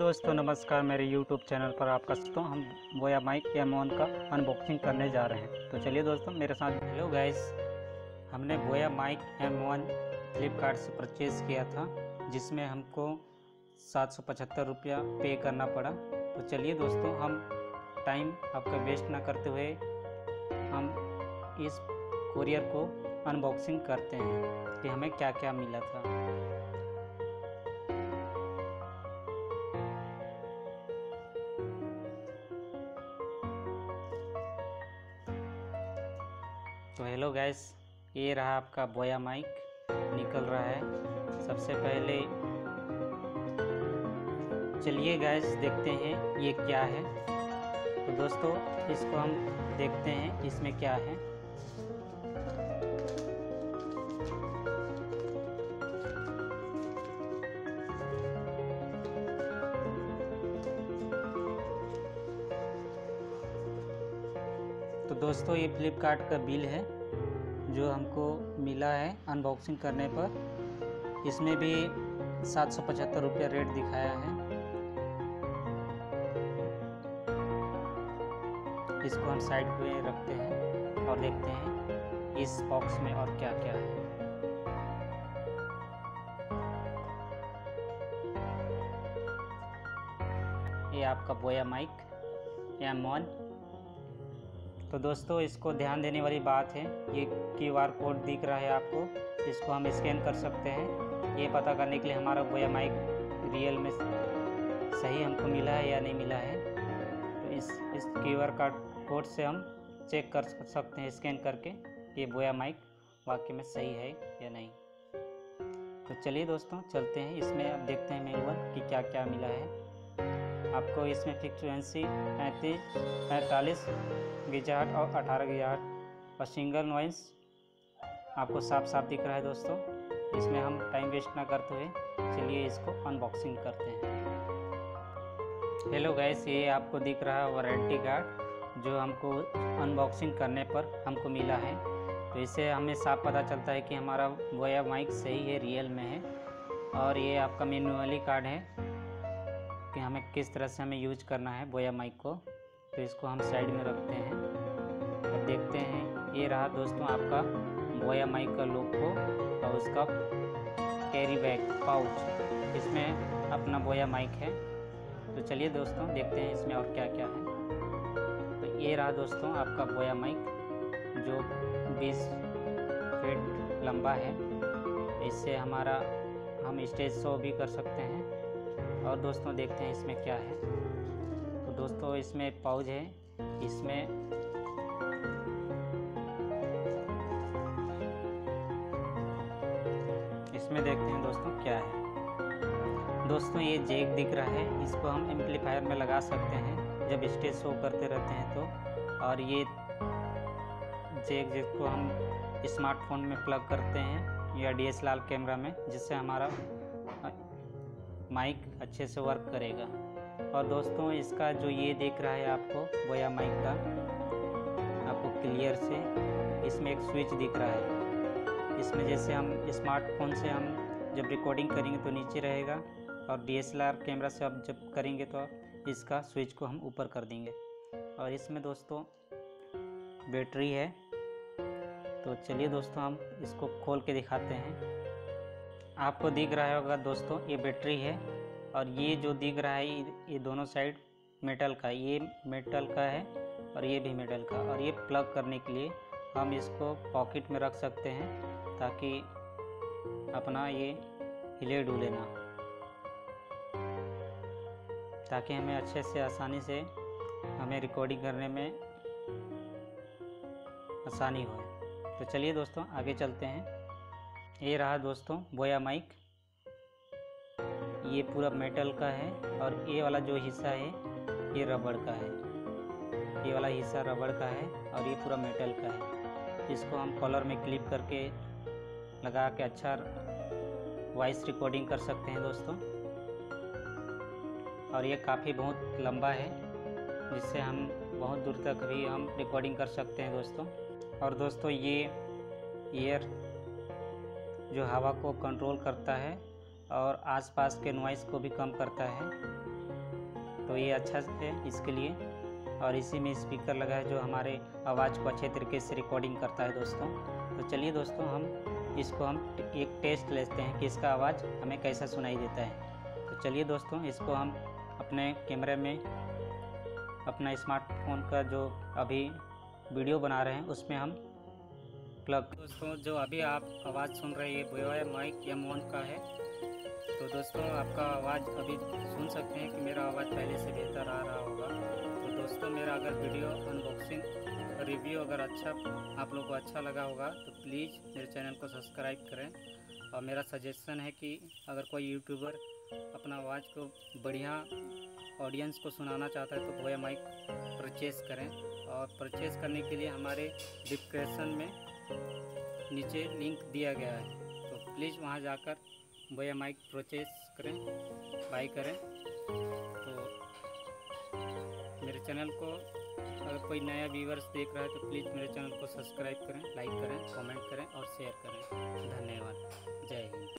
दोस्तों, नमस्कार। मेरे YouTube चैनल पर आपका तो हम बोया माइक एम वन का अनबॉक्सिंग करने जा रहे हैं। तो चलिए दोस्तों, मेरे साथ हेलो गाइस हमने बोया माइक एम वन फ्लिपकार्ट से परचेज़ किया था, जिसमें हमको सात सौ पचहत्तर रुपया पे करना पड़ा। तो चलिए दोस्तों, हम टाइम आपका वेस्ट ना करते हुए हम इस कुरियर को अनबॉक्सिंग करते हैं कि हमें क्या क्या मिला था। तो हेलो गैस ये रहा आपका बोया माइक निकल रहा है। सबसे पहले चलिए गैस देखते हैं ये क्या है। तो दोस्तों, इसको हम देखते हैं, इसमें क्या है। तो दोस्तों, ये फ्लिपकार्ट का बिल है, जो हमको मिला है अनबॉक्सिंग करने पर। इसमें भी सात सौ पचहत्तर रुपया रेट दिखाया है। इसको हम साइड पे रखते हैं और देखते हैं इस बॉक्स में और क्या क्या है। ये आपका बोया माइक एम वन तो दोस्तों, इसको ध्यान देने वाली बात है, ये क्यू आर कोड दिख रहा है आपको, इसको हम स्कैन कर सकते हैं। ये पता करने के लिए हमारा बोया माइक रियल में सही हमको मिला है या नहीं मिला है। तो इस इस क्यू आर कोड से हम चेक कर सकते हैं स्कैन करके ये बोया माइक वाकई में सही है या नहीं। तो चलिए दोस्तों, चलते हैं। इसमें अब देखते हैं मैनुअल कि क्या क्या मिला है। आपको इसमें फ्रिक्वेंसी पैंतीस, पैंतालीस गिजाहट और अठारह गिजाहट और सिंगल नॉइस आपको साफ़ साफ़ दिख रहा है दोस्तों। इसमें हम टाइम वेस्ट ना करते हुए चलिए इसको अनबॉक्सिंग करते हैं। हेलो गैस ये आपको दिख रहा है वारंटी कार्ड जो हमको अनबॉक्सिंग करने पर हमको मिला है। तो इससे हमें साफ़ पता चलता है कि हमारा वोया माइक सही है, रियल में है। और ये आपका मेनुअली कार्ड है। कि हमें किस तरह से हमें यूज़ करना है बोया माइक को। तो इसको हम साइड में रखते हैं और देखते हैं। ये रहा दोस्तों आपका बोया माइक का लोगो और उसका कैरी बैग पाउच इसमें अपना बोया माइक है। तो चलिए दोस्तों देखते हैं इसमें और क्या क्या है। तो ये रहा दोस्तों आपका बोया माइक, जो 20 फीट लंबा है। इससे हमारा हम स्टेज शो भी कर सकते हैं। और दोस्तों देखते हैं इसमें क्या है। तो दोस्तों इसमें पाउज है। इसमें इसमें देखते हैं दोस्तों क्या है। दोस्तों ये जेक दिख रहा है। इसको हम एम्पलीफायर में लगा सकते हैं। जब स्टेज शो करते रहते हैं तो। और ये जेक जिसको हम स्मार्टफ़ोन में प्लग करते हैं, या डीएसएलआर कैमरा में, जिससे हमारा माइक अच्छे से वर्क करेगा। और दोस्तों, इसका जो ये देख रहा है आपको, बोया माइक का, आपको क्लियर से, इसमें एक स्विच दिख रहा है। इसमें जैसे हम स्मार्टफ़ोन से हम जब रिकॉर्डिंग करेंगे तो नीचे रहेगा, और डीएसएलआर कैमरा से अब जब करेंगे तो इसका स्विच को हम ऊपर कर देंगे। और इसमें दोस्तों, बैटरी है। तो चलिए दोस्तों, हम इसको खोल के दिखाते हैं। आपको दिख रहा होगा दोस्तों, ये बैटरी है और ये जो दिख रहा है, ये दोनों साइड मेटल का ये मेटल का है और ये भी मेटल का। और ये प्लग करने के लिए हम इसको पॉकेट में रख सकते हैं ताकि अपना ये हिले डूले ना। ताकि हमें अच्छे से, आसानी से हमें रिकॉर्डिंग करने में आसानी हो। तो चलिए दोस्तों, आगे चलते हैं। ये रहा दोस्तों बोया माइक। ये पूरा मेटल का है और ये वाला जो हिस्सा है, ये रबड़ का है। ये वाला हिस्सा रबड़ का है और ये पूरा मेटल का है। इसको हम कॉलर में क्लिप करके लगा के अच्छा वॉइस रिकॉर्डिंग कर सकते हैं दोस्तों। और ये काफ़ी बहुत लंबा है, जिससे हम बहुत दूर तक भी हम रिकॉर्डिंग कर सकते हैं दोस्तों। और दोस्तों ये ईयर जो हवा को कंट्रोल करता है और आसपास के नॉइस को भी कम करता है। तो ये अच्छा है इसके लिए। और इसी में स्पीकर लगा है जो हमारे आवाज़ को अच्छे तरीके से रिकॉर्डिंग करता है दोस्तों। तो चलिए दोस्तों हम इसको हम एक टेस्ट लेते हैं कि इसका आवाज़ हमें कैसा सुनाई देता है। तो चलिए दोस्तों इसको हम अपने कैमरे में अपना स्मार्टफ़ोन का जो अभी वीडियो बना रहे हैं, उसमें हम प्लग दोस्तों, जो अभी आप आवाज़ सुन रहे हैं ये माइक या मोन का है। तो दोस्तों, आपका आवाज़ अभी सुन सकते हैं कि मेरा आवाज़ पहले से बेहतर आ रहा होगा। तो दोस्तों, मेरा अगर वीडियो अनबॉक्सिंग रिव्यू अगर अच्छा आप लोग को अच्छा लगा होगा तो प्लीज़ मेरे चैनल को सब्सक्राइब करें। और मेरा सजेशन है कि अगर कोई यूट्यूबर अपना आवाज़ को बढ़िया ऑडियंस को सुनाना चाहता है तो भोया माइक परचेज़ करें। और परचेज़ करने के लिए हमारे डिस्क्रिप्शन में नीचे लिंक दिया गया है। तो प्लीज़ वहाँ जाकर भैया माइक प्रोचेस करें बाई करें। तो मेरे चैनल को अगर कोई नया व्यूवर्स देख रहा है तो प्लीज़ मेरे चैनल को सब्सक्राइब करें लाइक करें कमेंट करें और शेयर करें। धन्यवाद। जय हिंद।